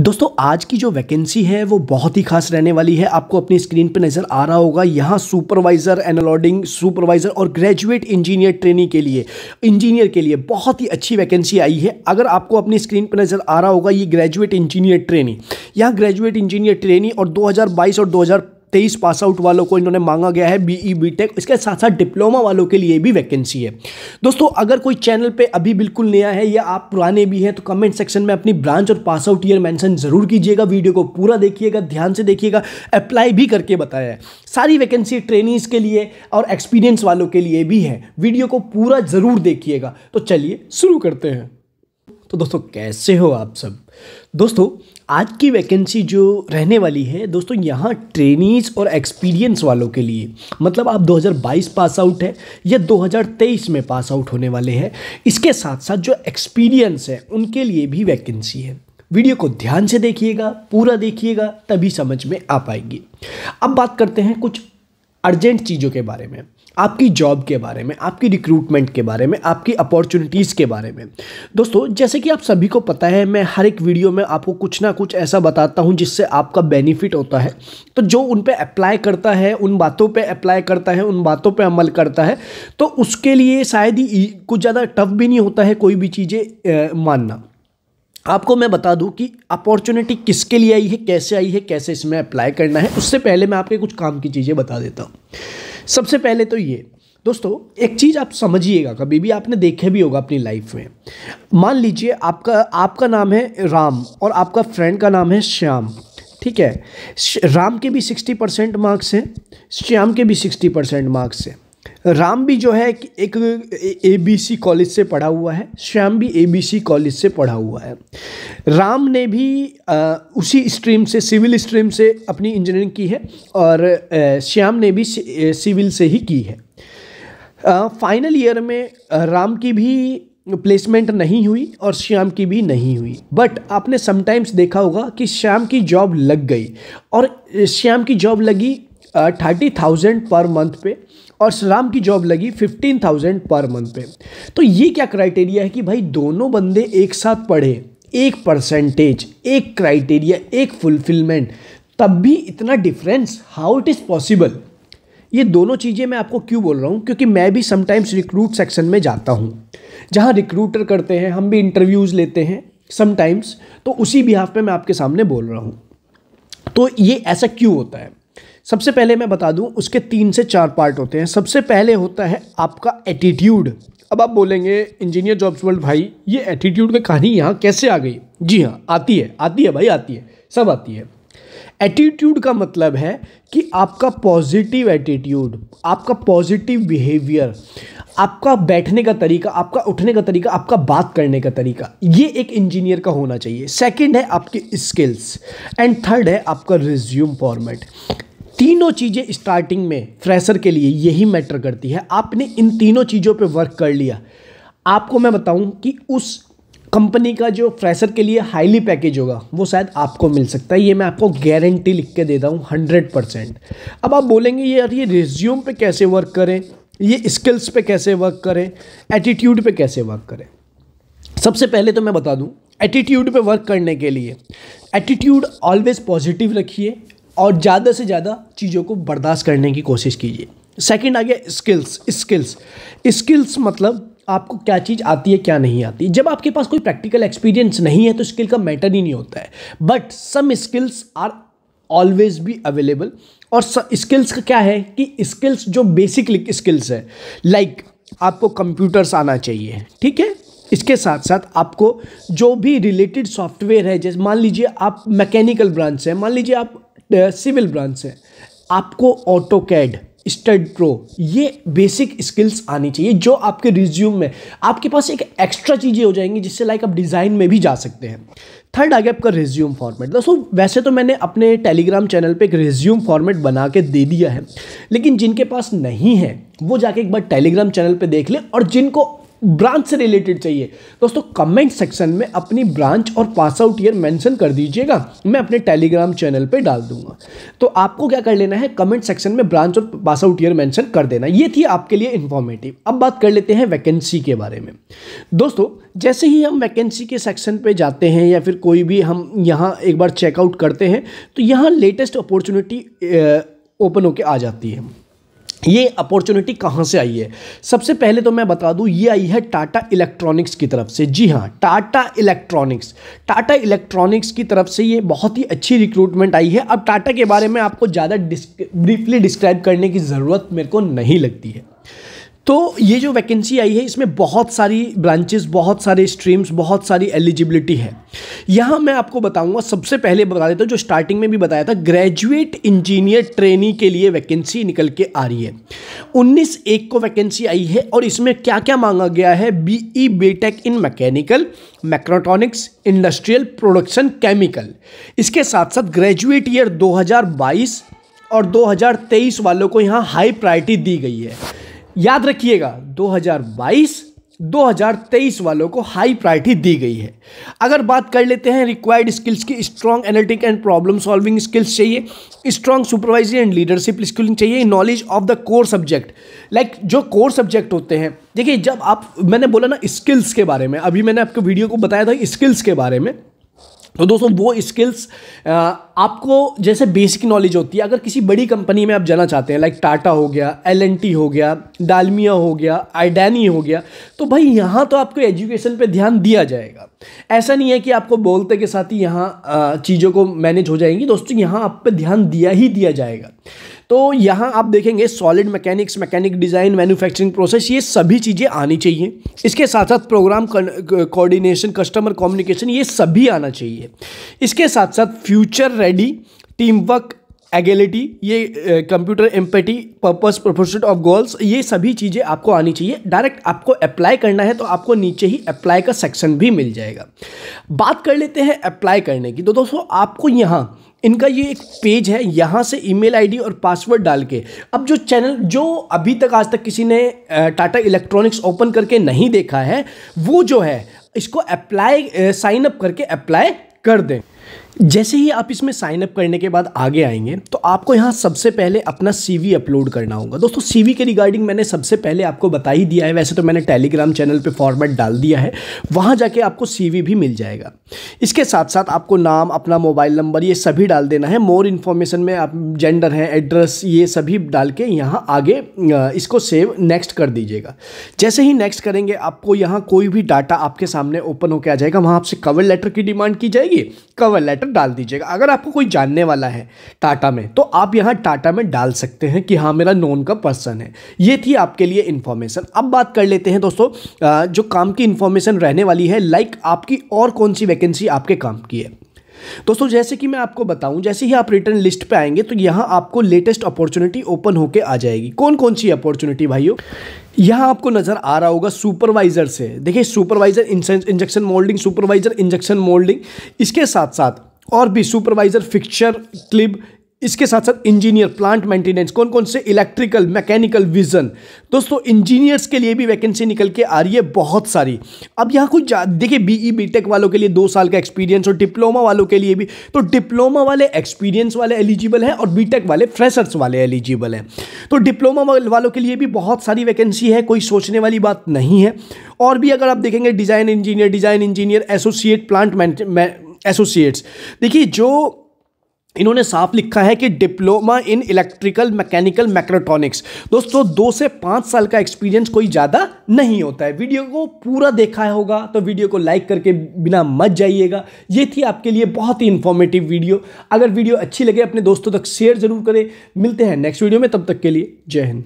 दोस्तों, आज की जो वैकेंसी है, वो बहुत ही खास रहने वाली है। आपको अपनी स्क्रीन पर नज़र आ रहा होगा, यहाँ सुपरवाइज़र एनालॉडिंग सुपरवाइज़र और ग्रेजुएट इंजीनियर ट्रेनिंग के लिए इंजीनियर के लिए बहुत ही अच्छी वैकेंसी आई है। अगर आपको अपनी स्क्रीन पर नज़र आ रहा होगा, ये ग्रेजुएट इंजीनियर ट्रेनिंग यहाँ ग्रेजुएट इंजीनियर ट्रेनिंग और दो हज़ार बाईस और दो हज़ार तेईस पास आउट वालों को इन्होंने मांगा गया है बीई, बीटेक। इसके साथ साथ डिप्लोमा वालों के लिए भी वैकेंसी है। दोस्तों, अगर कोई चैनल पे अभी बिल्कुल नया है या आप पुराने भी हैं तो कमेंट सेक्शन में अपनी ब्रांच और पास आउट ईयर मेंशन ज़रूर कीजिएगा। वीडियो को पूरा देखिएगा, ध्यान से देखिएगा अप्लाई भी करके बताया है। सारी वैकेंसी ट्रेनिंग्स के लिए और एक्सपीरियंस वालों के लिए भी है। वीडियो को पूरा ज़रूर देखिएगा। तो चलिए शुरू करते हैं। तो दोस्तों, कैसे हो आप सब? दोस्तों आज की वैकेंसी जो रहने वाली है, दोस्तों, यहाँ ट्रेनीज और एक्सपीरियंस वालों के लिए मतलब आप 2022 पास आउट है या 2023 में पास आउट होने वाले हैं, इसके साथ साथ जो एक्सपीरियंस है, उनके लिए भी वैकेंसी है। वीडियो को ध्यान से देखिएगा, पूरा देखिएगा, तभी समझ में आ पाएगी। अब बात करते हैं कुछ अर्जेंट चीज़ों के बारे में। आपकी जॉब के बारे में, आपकी रिक्रूटमेंट के बारे में, आपकी अपॉर्चुनिटीज़ के बारे में। दोस्तों, जैसे कि आप सभी को पता है, मैं हर एक वीडियो में आपको कुछ ना कुछ ऐसा बताता हूँ जिससे आपका बेनिफिट होता है। तो जो उन पर अप्लाई करता है, उन बातों पे अप्लाई करता है, उन बातों पे अमल करता है तो उसके लिए शायद ही कुछ ज़्यादा टफ भी नहीं होता है कोई भी चीज़ें मानना। आपको मैं बता दूँ कि अपॉर्चुनिटी किसके लिए आई है, कैसे आई है, कैसे इसमें अप्लाई करना है, उससे पहले मैं आपके कुछ काम की चीज़ें बता देता हूँ। सबसे पहले तो ये, दोस्तों, एक चीज़ आप समझिएगा, कभी भी आपने देखे भी होगा अपनी लाइफ में। मान लीजिए आपका आपका नाम है राम और आपका फ्रेंड का नाम है श्याम, ठीक है? राम के भी सिक्सटी परसेंट मार्क्स हैं, श्याम के भी सिक्सटी परसेंट मार्क्स हैं। राम भी जो है एक ए बी सी कॉलेज से पढ़ा हुआ है श्याम भी ए बी सी कॉलेज से पढ़ा हुआ है। राम ने भी आ, उसी स्ट्रीम से सिविल स्ट्रीम से अपनी इंजीनियरिंग की है और आ, श्याम ने भी सिविल से ही की है। फाइनल ईयर में राम की भी प्लेसमेंट नहीं हुई और श्याम की भी नहीं हुई। बट आपने समटाइम्स देखा होगा कि श्याम की जॉब लग गई और श्याम की जॉब लगी थर्टी थाउज़ेंड पर मंथ पे और राम की जॉब लगी फिफ्टीन थाउज़ेंड पर मंथ पे। तो ये क्या क्राइटेरिया है कि भाई दोनों बंदे एक साथ पढ़े, एक परसेंटेज एक क्राइटेरिया एक फुलफिलमेंट तब भी इतना difference how it is possible ये दोनों चीज़ें मैं आपको क्यों बोल रहा हूँ? क्योंकि मैं भी समटाइम्स रिक्रूट सेक्शन में जाता हूँ। जहाँ रिक्रूटर करते हैं, हम भी इंटरव्यूज़ लेते हैं समटाइम्स तो उसी बिहाफ पे मैं आपके सामने बोल रहा हूँ। तो ये ऐसा क्यों होता है? सबसे पहले मैं बता दूँ, उसके तीन से चार पार्ट होते हैं। सबसे पहले होता है आपका एटीट्यूड अब आप बोलेंगे इंजीनियर जॉब्स वर्ल्ड भाई, ये एटीट्यूड की कहानी यहाँ कैसे आ गई? जी हाँ आती है आती है भाई, आती है, सब आती है। एटीट्यूड का मतलब है कि आपका पॉजिटिव एटीट्यूड आपका पॉजिटिव बिहेवियर आपका बैठने का तरीका, आपका उठने का तरीका, आपका बात करने का तरीका, ये एक इंजीनियर का होना चाहिए। सेकंड है आपकी स्किल्स एंड थर्ड है आपका रिज्यूम फॉर्मेट तीनों चीज़ें स्टार्टिंग में फ्रेशर के लिए यही मैटर करती है। आपने इन तीनों चीज़ों पे वर्क कर लिया। आपको मैं बताऊँ कि उस कंपनी का जो फ्रेशर के लिए हाईली पैकेज होगा, वो शायद आपको मिल सकता है। ये मैं आपको गारंटी लिख के देता हूँ हंड्रेड परसेंट अब आप बोलेंगे ये यार, ये रिज्यूम पे कैसे वर्क करें? ये स्किल्स पे कैसे वर्क करें? एटीट्यूड पे कैसे वर्क करें? सबसे पहले तो मैं बता दूँ एटीट्यूड पे वर्क करने के लिए एटीट्यूड ऑलवेज पॉजिटिव रखिए। और ज़्यादा से ज़्यादा चीज़ों को बर्दाश्त करने की कोशिश कीजिए। सेकंड आ गया स्किल्स स्किल्स स्किल्स मतलब आपको क्या चीज़ आती है क्या नहीं आती। जब आपके पास कोई प्रैक्टिकल एक्सपीरियंस नहीं है तो स्किल का मैटर ही नहीं होता है। But some skills are always भी अवेलेबल और स्किल्स का क्या है कि स्किल्स जो बेसिक स्किल्स है लाइक like, आपको कंप्यूटर्स आना चाहिए ठीक है? इसके साथ साथ आपको जो भी रिलेटेड सॉफ्टवेयर है जैसे मान लीजिए आप मैकेनिकल ब्रांच है मान लीजिए आप सिविल ब्रांच है। आपको ऑटो कैड स्टड प्रो, ये बेसिक स्किल्स आनी चाहिए जो आपके रिज्यूम में, आपके पास एक एक्स्ट्रा चीज़ें हो जाएँगी जिससे लाइक आप डिज़ाइन में भी जा सकते हैं। थर्ड आ गया आपका रिज्यूम फॉर्मेट दोस्तों, वैसे तो मैंने अपने टेलीग्राम चैनल पे एक रिज्यूम फॉर्मेट बना के दे दिया है, लेकिन जिनके पास नहीं है, वो जाके एक बार टेलीग्राम चैनल पे देख ले और जिनको ब्रांच से रिलेटेड चाहिए। दोस्तों कमेंट सेक्शन में अपनी ब्रांच और पास आउट ईयर मेंशन कर दीजिएगा। मैं अपने टेलीग्राम चैनल पे डाल दूँगा। तो आपको क्या कर लेना है? कमेंट सेक्शन में ब्रांच और पास आउट ईयर मेंशन कर देना। ये थी आपके लिए इन्फॉर्मेटिव अब बात कर लेते हैं वैकेंसी के बारे में। दोस्तों, जैसे ही हम वैकेंसी के सेक्शन पे जाते हैं या फिर कोई भी हम यहाँ एक बार चेकआउट करते हैं तो यहाँ लेटेस्ट अपॉर्चुनिटी ओपन होके आ जाती है। ये अपॉर्चुनिटी कहाँ से आई है? सबसे पहले तो मैं बता दूँ, ये आई है टाटा इलेक्ट्रॉनिक्स की तरफ़ से। जी हाँ टाटा इलेक्ट्रॉनिक्स। टाटा इलेक्ट्रॉनिक्स की तरफ़ से ये बहुत ही अच्छी रिक्रूटमेंट आई है। अब टाटा के बारे में आपको ज़्यादा ब्रीफली डिस्क्राइब करने की ज़रूरत मेरे को नहीं लगती है। तो ये जो वैकेंसी आई है, इसमें बहुत सारी ब्रांचेस बहुत सारे स्ट्रीम्स बहुत सारी एलिजिबिलिटी है। यहाँ मैं आपको बताऊँगा, सबसे पहले बता देता हूँ, जो स्टार्टिंग में भी बताया था ग्रेजुएट इंजीनियर ट्रेनी के लिए वैकेंसी निकल के आ रही है। 19 एक को वैकेंसी आई है और इसमें क्या क्या मांगा गया है? B E B Tech in mechanical mechatronics industrial production chemical इसके साथ साथ ग्रेजुएट ईयर दो हज़ार बाईस और 2023 वालों को यहाँ हाई प्रायोरिटी दी गई है। याद रखिएगा 2022 2023 वालों को हाई प्रायोरिटी दी गई है। अगर बात कर लेते हैं रिक्वायर्ड स्किल्स की strong analytic and problem solving skills चाहिए strong supervisory and leadership skilling चाहिए knowledge of the core subject like जो कोर सब्जेक्ट होते हैं, देखिए, जब आप, मैंने बोला ना स्किल्स के बारे में, अभी मैंने आपको वीडियो को बताया था स्किल्स के बारे में तो दोस्तों, वो स्किल्स आपको जैसे बेसिक नॉलेज होती है, अगर किसी बड़ी कंपनी में आप जाना चाहते हैं लाइक टाटा हो गया एल हो गया डालमिया हो गया आइडैनी हो गया तो भाई यहाँ तो आपको एजुकेशन पे ध्यान दिया जाएगा। ऐसा नहीं है कि आपको बोलते के साथ ही यहाँ चीज़ों को मैनेज हो जाएँगी, दोस्तों, यहाँ आप पे ध्यान दिया ही दिया जाएगा। तो यहाँ आप देखेंगे solid mechanics mechanic design manufacturing process ये सभी चीज़ें आनी चाहिए। इसके साथ साथ प्रोग्राम कोऑर्डिनेशन कस्टमर कम्युनिकेशन ये सभी आना चाहिए। इसके साथ साथ future ready team work agility ये computer empathy purpose profession of goals ये सभी चीज़ें आपको आनी चाहिए। डायरेक्ट आपको अप्लाई करना है तो आपको नीचे ही अप्लाई का सेक्शन भी मिल जाएगा। बात कर लेते हैं अप्लाई करने की। तो दोस्तों, आपको यहाँ इनका ये एक पेज है, यहाँ से ईमेल आईडी और पासवर्ड डाल के। अब जो चैनल, जो अभी तक आज तक किसी ने टाटा इलेक्ट्रॉनिक्स ओपन करके नहीं देखा है, वो जो है, इसको अप्लाई साइन अप करके अप्लाई कर दें। जैसे ही आप इसमें साइन अप करने के बाद आगे आएँगे तो आपको यहाँ सबसे पहले अपना सीवी अपलोड करना होगा। दोस्तों सीवी के रिगार्डिंग मैंने सबसे पहले आपको बता ही दिया है। वैसे तो मैंने टेलीग्राम चैनल पे फॉर्मेट डाल दिया है। वहाँ जाके आपको सीवी भी मिल जाएगा। इसके साथ साथ आपको नाम, अपना मोबाइल नंबर ये सभी डाल देना है। मोर इन्फॉर्मेशन में आप जेंडर है एड्रेस ये सभी डाल के यहाँ आगे इसको सेव नेक्स्ट कर दीजिएगा। जैसे ही नेक्स्ट करेंगे, आपको यहाँ कोई भी डाटा आपके सामने ओपन होकर आ जाएगा। वहाँ आपसे कवर लेटर की डिमांड की जाएगी। कवर लेटर डाल दीजिएगा। अगर आपको कोई जानने वाला है टाटा में तो आप यहाँ टाटा में डाल सकते हैं कि हाँ मेरा नोन का पर्सन है। ये थी आपके लिए इन्फॉर्मेशन अब बात कर लेते हैं दोस्तों जो काम की इन्फॉर्मेशन रहने वाली है लाइक आपकी और कौन सी वैकेंसी आपके काम की है। दोस्तों, जैसे कि मैं आपको बताऊँ, जैसे ही आप रिटर्न लिस्ट पे आएँगे तो यहाँ आपको लेटेस्ट अपॉर्चुनिटी ओपन होके आ जाएगी। कौन कौन सी अपॉर्चुनिटी भाइयों? यहाँ आपको नज़र आ रहा होगा सुपरवाइजर से। देखिए supervisor injection moulding supervisor injection moulding इसके साथ साथ और भी सुपरवाइजर फिक्चर क्लिप इसके साथ साथ इंजीनियर प्लांट मेंटेनेंस कौन कौन से इलेक्ट्रिकल मैकेनिकल विजन दोस्तों इंजीनियर्स के लिए भी वैकेंसी निकल के आ रही है बहुत सारी। अब यहाँ कुछ देखिए बीई बीटेक वालों के लिए दो साल का एक्सपीरियंस और डिप्लोमा वालों के लिए भी। तो डिप्लोमा वाले एक्सपीरियंस वाले एलिजिबल हैं और बीटेक वाले फ्रेशर्स वाले एलिजिबल हैं। तो डिप्लोमा वालों के लिए भी बहुत सारी वैकेंसी है, कोई सोचने वाली बात नहीं है। और भी अगर आप देखेंगे design engineer design engineer associate plant associates देखिए, जो इन्होंने साफ़ लिखा है कि diploma in electrical mechanical mechatronics दोस्तों, दो से पाँच साल का एक्सपीरियंस कोई ज़्यादा नहीं होता है। वीडियो को पूरा देखा होगा तो वीडियो को लाइक करके बिना मत जाइएगा। ये थी आपके लिए बहुत ही इन्फॉर्मेटिव वीडियो। अगर वीडियो अच्छी लगे, अपने दोस्तों तक शेयर ज़रूर करें। मिलते हैं नेक्स्ट वीडियो में, तब तक के लिए जय हिंद।